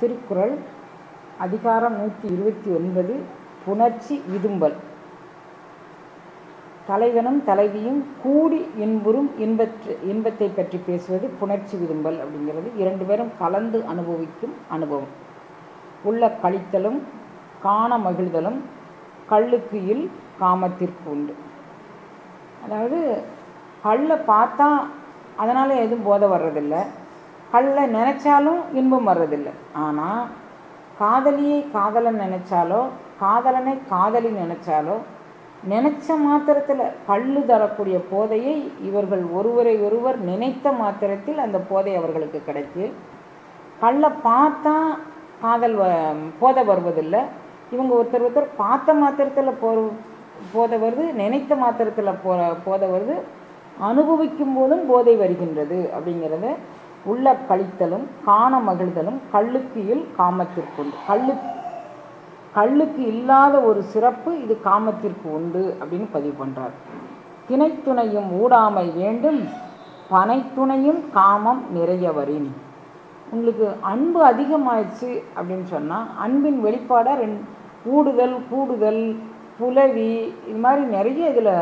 திருக்குறள் அதிகாரம் நூற்றி இருபத்தி ஒன்பது புணர்ச்சி விதும்பல். தலைவனும் தலைவியும் கூடி இன்புறும் இன்பற்று இன்பத்தை பற்றி பேசுவது புணர்ச்சி விதும்பல் அப்படிங்கிறது. இரண்டு பேரும் கலந்து அனுபவிக்கும் அனுபவம். உள்ள கழித்தலும் காண மகிழ்தலும் கள்ளுக்கு இல் காமத்திற்கு உண்டு. அதாவது கல்லை பார்த்தா அதனால் எதுவும் போதை வர்றதில்லை. கல்லை நினச்சாலும் இன்பம் வர்றதில்லை. ஆனால் காதலியை காதலன் நினச்சாலோ காதலனை காதலி நினச்சாலோ நினச்ச மாத்திரத்தில் கள்ளு தரக்கூடிய போதையை இவர்கள் ஒருவரை ஒருவர் நினைத்த மாத்திரத்தில் அந்த போதை அவர்களுக்கு கிடைக்கு கல்லை பார்த்தா காதல் வ போதை வருவதில்லை. இவங்க ஒருத்தர் ஒருத்தர் பார்த்த மாத்திரத்தில் போ போதை வருது நினைத்த மாத்திரத்தில் போ போதை வருது அனுபவிக்கும் போதும் போதை வருகின்றது அப்படிங்கிறத உள்ள கழித்தலும் காண மகிழ்தலும் கள்ளுக்கு இல் காமத்திற்குண்டு. கள்ளு கள்ளுக்கு இல்லாத ஒரு சிறப்பு இது காமத்திற்கு உண்டு அப்படின்னு பதிவு பண்ணுறார் திணைத்துணையும் ஊடாமை வேண்டும் பனைத்துணையும் காமம் நிறையவரின். உங்களுக்கு அன்பு அதிகமாயிடுச்சு அப்படின்னு சொன்னால் அன்பின் வெளிப்பாடாக ரெண் ஊடுதல் கூடுதல் புலவி இது மாதிரி நிறைய இதில்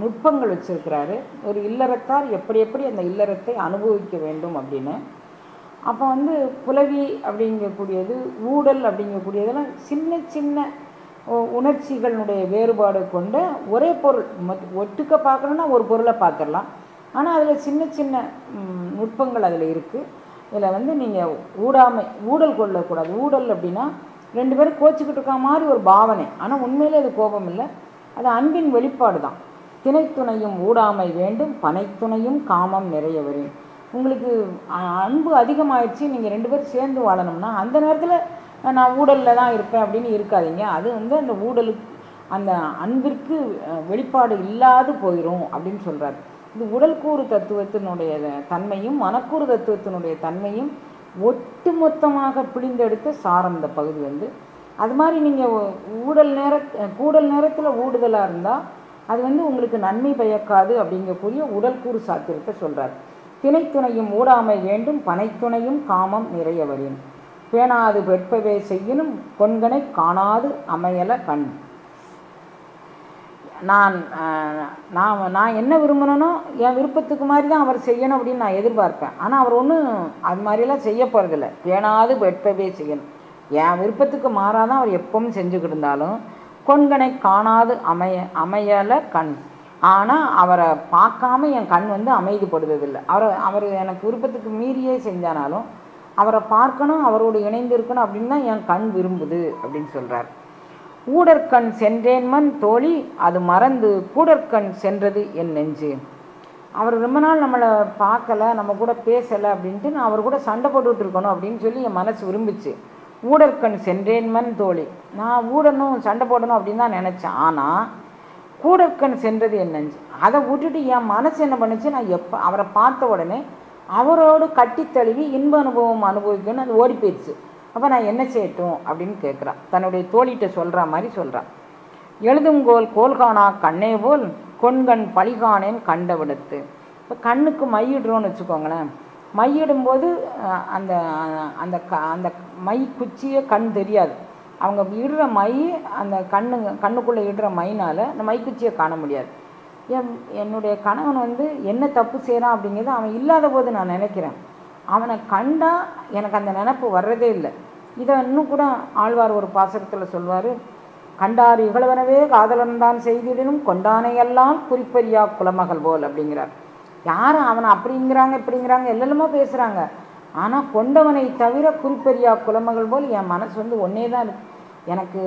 நுட்பங்கள் வச்சுருக்கிறாரு. ஒரு இல்லறத்தார் எப்படி எப்படி அந்த இல்லறத்தை அனுபவிக்க வேண்டும் அப்படின்னு. அப்போ வந்து புலவி அப்படிங்கக்கூடியது ஊடல் அப்படிங்கக்கூடியதெல்லாம் சின்ன சின்ன உணர்ச்சிகளினுடைய வேறுபாடு கொண்ட ஒரே பொருள். ஒட்டுக்க பார்க்கணுன்னா ஒரு பொருளை பார்த்துடலாம். ஆனால் அதில் சின்ன சின்ன நுட்பங்கள் அதில் இருக்குது இதில் வந்து நீங்கள் ஊடாமை ஊடல் கொள்ளக்கூடாது. ஊடல் அப்படின்னா ரெண்டு பேரும் கோச்சிக்கிட்டு இருக்க மாதிரி ஒரு பாவனை. ஆனால் உண்மையிலே அது கோபம் இல்லை. அது அன்பின் வெளிப்பாடு தான் திணைத்துணையும் ஊடாமை வேண்டும் பனைத்துணையும் காமம் நிறைய வரும் உங்களுக்கு அன்பு அதிகமாகிடுச்சு நீங்கள் ரெண்டு பேரும் சேர்ந்து வாழணும்னா அந்த நேரத்தில் நான் ஊடலில் தான் இருப்பேன் அப்படின்னு இருக்காதீங்க. அது வந்து அந்த ஊடலுக்கு அந்த அன்பிற்கு வெளிப்பாடு இல்லாது போயிடும் அப்படின்னு சொல்கிறார் இது உடல்கூறு தத்துவத்தினுடைய தன்மையும் மனக்கூறு தத்துவத்தினுடைய தன்மையும் ஒட்டுமொத்தமாக பிழிந்தெடுத்த சாரம் இந்த பகுதி வந்து. அது மாதிரி நீங்கள் ஊடல் நேர கூடல் நேரத்தில் ஊடுதலாக இருந்தால் அது வந்து உங்களுக்கு நன்மை பயக்காது அப்படிங்கக்கூடிய உடல்கூறு சாத்திரத்தை சொல்கிறார் திணைத்துணையும் ஊடாமை வேண்டும் பனைத்துணையும் காமம் நிறைய வரும் பேணாது வெட்பவே செய்யணும் பொன்கனை காணாது அமையல கண். நான் நான் நான் என்ன விரும்பணும்னோ என் விருப்பத்துக்கு மாதிரி தான் அவர் செய்யணும் அப்படின்னு நான் எதிர்பார்ப்பேன். ஆனால் அவர் ஒன்றும் அது மாதிரிலாம் செய்ய போகிறதில்ல பேணாது வெட்பவே செய்யணும். என் விருப்பத்துக்கு மாறாதான் அவர் எப்பவும் செஞ்சுக்கிட்டு இருந்தாலும் கொண்கனை காணாது அமைய அமையலை கண். ஆனால் அவரை பார்க்காம என் கண் வந்து அமைதிப்படுததில்லை அவரை அவர் எனக்கு விருப்பத்துக்கு மீறியே செஞ்சானாலும் அவரை பார்க்கணும் அவரோடு இணைந்து இருக்கணும் அப்படின்னு தான் என் கண் விரும்புது அப்படின்னு சொல்கிறார் ஊடற்கண் சென்றேன்மன் தோழி அது மறந்து கூடற்கண் சென்றது என் நெஞ்சு. அவர் ரொம்ப நாள் நம்மளை பார்க்கல நம்ம கூட பேசலை அப்படின்ட்டு நான் அவர் கூட சண்டை போட்டுக்கிட்டு இருக்கணும் அப்படின்னு சொல்லி என் மனசு விரும்பிச்சு. ஊடற்கண் சென்றேன்மன் தோழி. நான் ஊடணும் சண்டை போடணும் அப்படின்னு தான் நினச்சேன். ஆனால் கூடற்கண் சென்றது என்னஞ்சு அதை விட்டுட்டு என் மனசு என்ன பண்ணுச்சு? நான் எப்போ அவரை பார்த்த உடனே அவரோடு கட்டி தழுவி இன்ப அனுபவம் அனுபவிக்கணும்னு அது ஓடி போயிடுச்சு. அப்போ நான் என்ன செய்யட்டும் அப்படின்னு கேட்குறான். தன்னுடைய தோழிகிட்ட சொல்கிற மாதிரி சொல்கிறான் எழுதுங்கோல் கோல்கானா கண்ணே போல் கொண்கண் பழிகானேன் கண்ட விடத்து இப்போ கண்ணுக்கு மையிடுறோன்னு வச்சுக்கோங்களேன். மையிடும்போது அந்த அந்த க அந்த மை குச்சியே கண் தெரியாது. அவங்க இடுற மை அந்த கண்ணு கண்ணுக்குள்ளே இடுற மைனால் அந்த மைக்குச்சியை காண முடியாது. என் என்னுடைய கணவன் வந்து என்ன தப்பு செய்கிறான் அப்படிங்கிறது அவன் இல்லாத போது நான் நினைக்கிறேன். அவனை கண்டா எனக்கு அந்த நினப்பு வர்றதே இல்லை. இதை இன்னும் கூட ஆழ்வார் ஒரு பாசகத்தில் சொல்வார் கண்டார் இகழவனவே காதலன் தான் செய்திடனும் கொண்டானையெல்லாம் குறிப்பறியா குலமகள் போல் அப்படிங்கிறார். யாரும் அவனை அப்படிங்கிறாங்க இப்படிங்கிறாங்க எல்லெல்லாமோ பேசுகிறாங்க ஆனால் கொண்டவனை தவிர குறிப்பெரியா குலமகள் போல் என் மனசு வந்து ஒன்றே தான் இருக்குது எனக்கு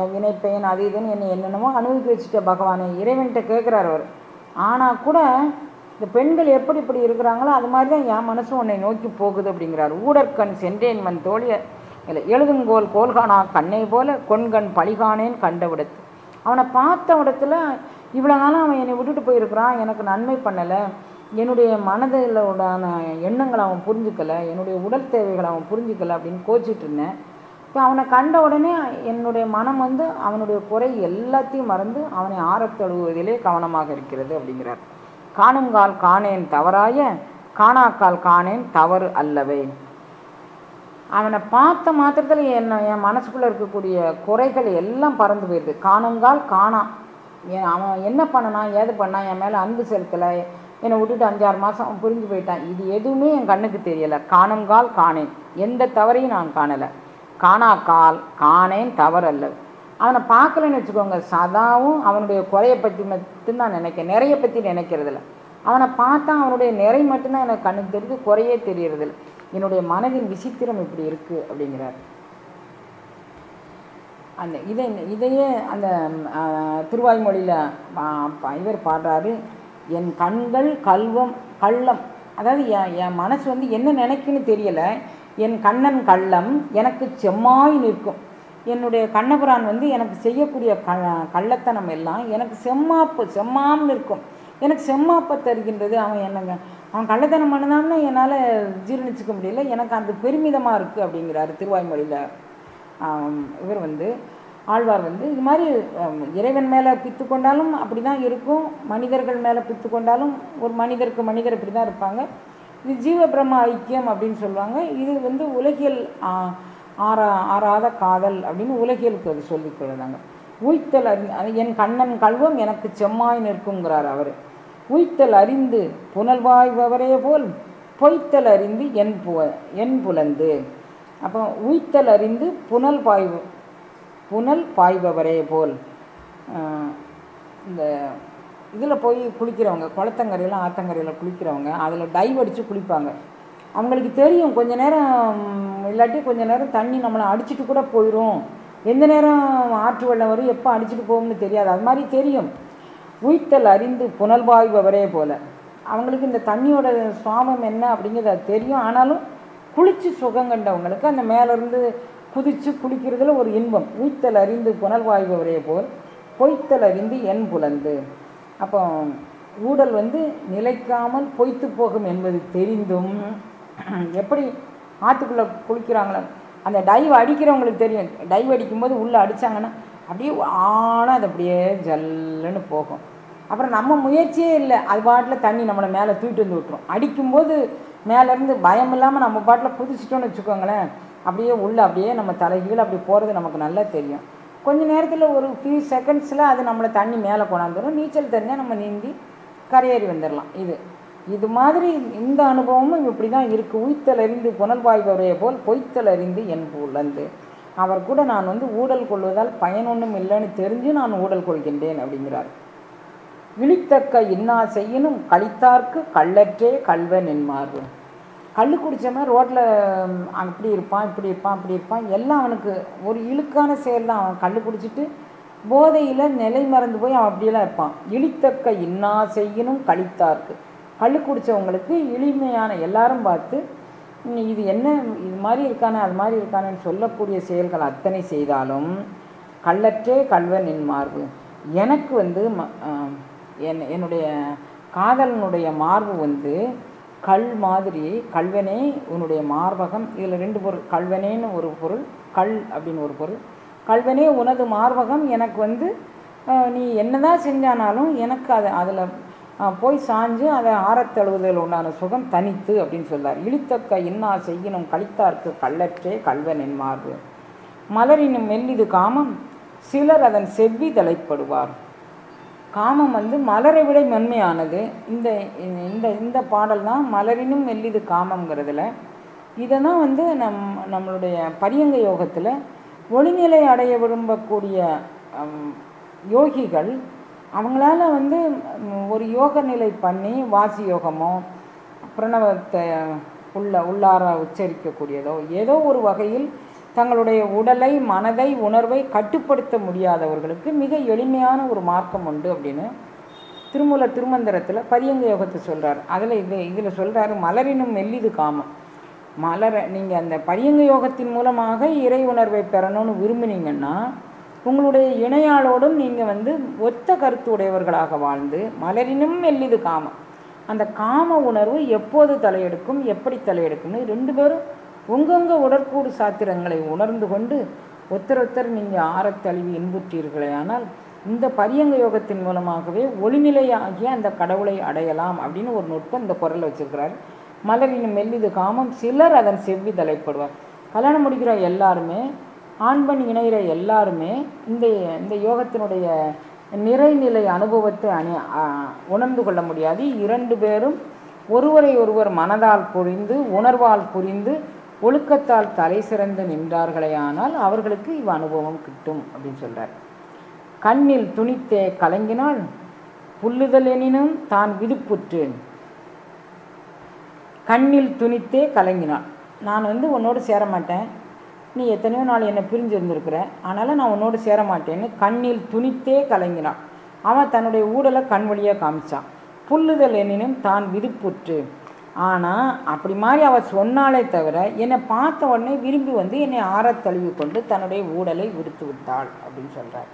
என் வினைப்பையன் அது இதுன்னு என்னை என்னென்னமோ அனுபவிக்க வச்சுட்ட பகவானே இறைவன்கிட்ட கேட்குறாரு அவர். ஆனால் கூட இந்த பெண்கள் எப்படி இப்படி இருக்கிறாங்களோ அது மாதிரி தான் என் மனசும் உன்னை நோக்கி போகுது அப்படிங்கிறார். ஊடற்கண் சென்றேன் மன் தோழிய இல்லை எழுதுங்கோல் கோல்கானா கண்ணை போல கொண்கண் பழிகானேன் கண்ட விடத்து. அவனை பார்த்த இடத்துல இவ்வளோ நாளும் அவன் என்னை விட்டுட்டு போயிருக்கிறான். எனக்கு நன்மை பண்ணலை. என்னுடைய மனதில் உடான எண்ணங்களை அவன் புரிஞ்சுக்கலை. என்னுடைய உடல் தேவைகளை அவன் புரிஞ்சுக்கலை அப்படின்னு கோச்சிட்டு இருந்தேன். இப்போ அவனை கண்ட உடனே என்னுடைய மனம் வந்து அவனுடைய குறை எல்லாத்தையும் மறந்து அவனை ஆரத்தழுவுவதிலே கவனமாக இருக்கிறது அப்படிங்கிறார். காணுங்கால் காணேன் தவறாய காணாக்கால் காணேன் தவறு அல்லவே. அவனை பார்த்த மாத்திரத்தில் என்ன என் மனசுக்குள்ளே இருக்கக்கூடிய குறைகள் எல்லாம் பறந்து போயிடுது காணுங்கால் காணா ஏன் அவன் என்ன பண்ணனான் ஏது பண்ணான் என் மேலே அன்பு செலுத்தலை. என்னை விட்டுட்டு அஞ்சாறு மாதம் அவன் புரிஞ்சு போயிட்டான். இது எதுவுமே என் கண்ணுக்கு தெரியலை. காணுங்கால் காணேன். எந்த தவறையும் நான் காணலை. காணா கால் காணேன் தவறல்ல. அவனை பார்க்கலன்னு வச்சுக்கோங்க. சதாவும் அவனுடைய குறையை பற்றி மட்டும்தான் நினைக்க நிறைய பற்றி நினைக்கிறதில்ல. அவனை பார்த்தா அவனுடைய நிறை மட்டும்தான் எனக்கு கண்ணுக்கு தெரியுது குறையே தெரியறதில்ல. என்னுடைய மனதின் விசித்திரம் இப்படி இருக்குது அப்படிங்கிறார். அந்த இதை இதையே அந்த திருவாய்மொழியில் இவர் பாடுறாரு என் கண்கள் கல்வம் கள்ளம். அதாவது என் என் மனசு வந்து என்ன நினைக்குன்னு தெரியலை. என் கண்ணன் கள்ளம் எனக்கு செம்மாய் நிற்கும். என்னுடைய கண்ணபுரான் வந்து எனக்கு செய்யக்கூடிய க கள்ளத்தனம் எல்லாம் எனக்கு செம்மாப்பு செம்மாம் நிற்கும். எனக்கு செம்மாப்பை தருகின்றது. அவன் என்னங்க அவன் கள்ளத்தனம் பண்ணதான்னு என்னால் ஜீரணிச்சுக்க முடியல. எனக்கு அந்த பெருமிதமாக இருக்குது அப்படிங்கிறாரு திருவாய்மொழியில் இவர் வந்து ஆழ்வார் வந்து இது மாதிரி இறைவன் மேலே பித்து கொண்டாலும் அப்படி தான் இருக்கும் மனிதர்கள் மேலே பித்து கொண்டாலும் ஒரு மனிதருக்கு மனிதர் இப்படி தான் இருப்பாங்க. இது ஜீவ பிரம்ம ஐக்கியம் அப்படின்னு சொல்லுவாங்க. இது வந்து உலகியல் ஆறா ஆறாத காதல் அப்படின்னு உலகியலுக்கு அது சொல்லிக் கொள்ளுதாங்க உய்த்தல் அறி என் கண்ணன் கல்வம் எனக்கு செம்மாய் நிற்குங்கிறார் அவர். உய்த்தல் அறிந்து புனல்வாய்பவரே போல் பொய்த்தல் அறிந்து என் பு என் புலந்து. அப்போ உய்த்தல் அறிந்து புனல் பாய்வு புனல் பாய்பவரே போல். இந்த இதில் போய் குளிக்கிறவங்க குளத்தங்கரையில் ஆத்தங்கரையில் குளிக்கிறவங்க அதில் டைவ் அடித்து குளிப்பாங்க. அவங்களுக்கு தெரியும் கொஞ்ச நேரம் இல்லாட்டி கொஞ்ச நேரம் தண்ணி நம்மளை அடிச்சுட்டு கூட போயிடும் எந்த நேரம் ஆற்று வெள்ளம் வரும் எப்போ அடிச்சுட்டு போகும்னு தெரியாது. அது மாதிரி தெரியும். உய்த்தல் அறிந்து புனல் பாய்பவரே போல். அவங்களுக்கு இந்த தண்ணியோட சுவாமம் என்ன அப்படிங்கிறது அது தெரியும். ஆனாலும் குளித்து சுகம் கண்டவங்களுக்கு அந்த மேலேருந்து குதித்து குளிக்கிறதுல ஒரு இன்பம். உய்த்தல் அறிந்து புனல்வாய்பவரே போல் பொய்த்தல் அறிந்து என் புலந்து. அப்போ ஊடல் வந்து நிலைக்காமல் பொய்த்து போகும் என்பது தெரிந்தும் எப்படி ஆற்றுக்குள்ளே குளிக்கிறாங்களோ அந்த டைவ் அடிக்கிறவங்களுக்கு தெரியும். டைவ் அடிக்கும்போது உள்ளே அடித்தாங்கன்னா அப்படியே ஆனால் அது அப்படியே ஜல்லுன்னு போகும். அப்புறம் நம்ம முயற்சியே இல்லை. அது பாட்டில் தண்ணி நம்மளை மேலே தூக்கிட்டு வந்து விட்டுரும். அடிக்கும்போது மேலேருந்து பயம் இல்லாமல் நம்ம பாட்டில் புதிச்சிட்டோன்னு வச்சுக்கோங்களேன். அப்படியே உள்ளே அப்படியே நம்ம தலைகீழ் அப்படி போகிறது நமக்கு நல்லா தெரியும். கொஞ்ச நேரத்தில் ஒரு ஃபியூ செகண்ட்ஸில் அது நம்மளை தண்ணி மேலே கொண்டாந்துடும் நீச்சல் தெரிஞ்சால் நம்ம நீந்தி கரையேறி வந்துடலாம் இது. இது மாதிரி இந்த அனுபவமும் இப்படி தான் இருக்குது உய்த்தல் அறிந்து புனல்வாய்பவரையை போல் பொய்த்தல் அறிந்து என் உள்ளந்து அவர் கூட நான் வந்து ஊடல் கொள்வதால் பயனொன்றும் இல்லைன்னு தெரிஞ்சு நான் ஊடல் கொள்கின்றேன் அப்படிங்கிறார். இழித்தக்க இன்னா செய்யணும் கழித்தார்க்கு கள்ளற்றே கல்வன் என்மாறு. கல் குடித்தவன் ரோட்டில் அப்படி இருப்பான் இப்படி இருப்பான் அப்படி இருப்பான். எல்லாம் அவனுக்கு ஒரு இழுக்கான செயல் தான். அவன் கல் குடிச்சிட்டு போதையில் நிலை மறந்து போய் அவன் அப்படியெல்லாம் இருப்பான். இழித்தக்க இன்னா செய்யணும் கழித்தார்க்கு. கல் குடித்தவங்களுக்கு எளிமையான எல்லாரும் பார்த்து இது என்ன இது மாதிரி இருக்கானே அது மாதிரி இருக்கானேன்னு சொல்லக்கூடிய செயல்கள் அத்தனை செய்தாலும் கள்ளற்றே கல்வன் என் மார்பு எனக்கு வந்து என் என்னுடைய காதலனுடைய மார்பு வந்து கல் மாதிரி கல்வனே உன்னுடைய மார்பகம். இதில் ரெண்டு பொருள் கல்வனேன்னு ஒரு பொருள் கல் அப்படின்னு ஒரு பொருள். கல்வனே உனது மார்பகம் எனக்கு வந்து நீ என்னதான் செஞ்சானாலும் எனக்கு அதை அதில் போய் சாஞ்சு அதை ஆரத்தழுவுதல் உண்டான சுகம் தனித்து அப்படின்னு சொல்லார் இழித்தக்க இன்னா செய்யணும் கழித்தார்க்கு கள்ளற்றே கல்வன் என் மார்பு. மலரினும் மெல்லிது காமம் சிலர் அதன் செவ்வி தலைப்படுவார். காமம் வந்து மலரை விட மென்மையானது. இந்த இந்த இந்த பாடல் தான் மலரினும் மெல்லிது காமங்கிறதுல இதை தான் வந்து நம் நம்மளுடைய பரியங்க யோகத்தில் ஒளிநிலை அடைய விரும்பக்கூடிய யோகிகள் அவங்களால வந்து ஒரு யோக நிலை பண்ணி வாசி யோகமோ பிரணவத்தை உள்ள உள்ளார உச்சரிக்கக்கூடியதோ ஏதோ ஒரு வகையில் தங்களுடைய உடலை மனதை உணர்வை கட்டுப்படுத்த முடியாதவர்களுக்கு மிக எளிமையான ஒரு மார்க்கம் உண்டு அப்படின்னு திருமூல திருமந்திரத்தில் பரியங்க யோகத்தை சொல்கிறார் அதில் இது இதில் சொல்கிறாரு மலரினும் மெல்லிது காமம். மலரை நீங்கள் அந்த பரியங்க யோகத்தின் மூலமாக இறை உணர்வை பெறணும்னு விரும்பினீங்கன்னா உங்களுடைய இணையாளோடும் நீங்கள் வந்து ஒத்த கருத்து உடையவர்களாக வாழ்ந்து மலரினும் மெல்லிது காமம். அந்த காம உணர்வு எப்போது தலையெடுக்கும் எப்படி தலையெடுக்கும்னு ரெண்டு பேரும் உங்கங்க உடற்கூடு சாத்திரங்களை உணர்ந்து கொண்டு ஒத்தரொத்தர் நீங்கள் ஆரத்தழுவி இன்புற்றீர்களே. ஆனால் இந்த பரியங்க யோகத்தின் மூலமாகவே ஒளிநிலையாகிய அந்த கடவுளை அடையலாம் அப்படின்னு ஒரு நுட்பம் இந்த குரலில் வச்சிருக்கிறார். மலரின் மெல்லிது காமம் சிலர் அதன் செவ்வி தலைப்படுவார். கல்யாணம் முடிக்கிற எல்லாருமே ஆண் பெண் இணைகிற எல்லாருமே இந்த இந்த யோகத்தினுடைய நிறைநிலை அனுபவத்தை அணி உணர்ந்து கொள்ள முடியாது. இரண்டு பேரும் ஒருவரை ஒருவர் மனதால் புரிந்து உணர்வால் புரிந்து ஒழுக்கத்தால் தலை சிறந்து நின்றார்களேயானால் அவர்களுக்கு இவ் அனுபவம் கிட்டும் அப்படின்னு சொல்றார். கண்ணில் துணித்தே கலங்கினால் புல்லுதல் எனினும் தான் விதிப்புற்று. கண்ணில் துணித்தே கலங்கினாள். நான் வந்து உன்னோடு சேர மாட்டேன் நீ எத்தனையோ நாள் என்னை பிரிஞ்சிருந்திருக்கிற. அதனால் நான் உன்னோடு சேர மாட்டேன்னு கண்ணில் துணித்தே கலங்கினான் அவன் தன்னுடைய ஊடலை கண் வழியாக காமிச்சான். புல்லுதல் எனினும் தான் விதிப்புற்று. ஆனால் அப்படி மாதிரி அவள் சொன்னாலே தவிர என்னை பார்த்த உடனே விரும்பி வந்து என்னை ஆற தழுவி கொண்டு தன்னுடைய ஊடலை விடுத்து விட்டாள் அப்படின்னு சொல்கிறார்